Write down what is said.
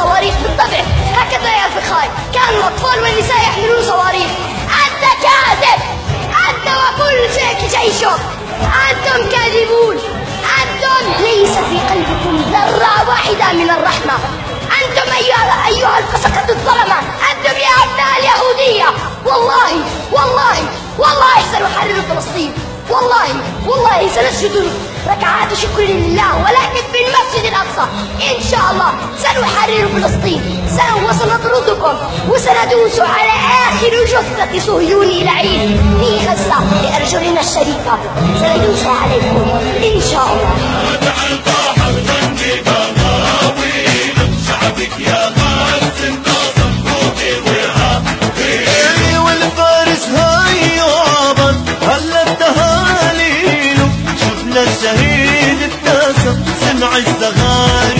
صواريخ بالطبع هكذا يا فخاي كان الأطفال والنساء يحملون صواريخ. أنت كاذب. أنت وكل شيء جيشك أنتم كاذبون. أنتم ليس في قلبكم ذرة واحدة من الرحمة. أنتم أيها أيها الفسقة الظلمة. أنتم يا أبناء اليهودية. والله والله والله سنحرر فلسطين. والله والله سنسجد ركعات شكر لله ولكن في المسجد الأقصى. إن شاء الله سنحرر فلسطين. وسنطردكم وسندوس على آخر جثة صهيوني لعين في غزة بأرجلنا الشريفة. سندوس عليكم إن شاء الله. والفارس يابا هلا التهاليل؟ شفنا الشهيد ابتسم سمع الزغاريد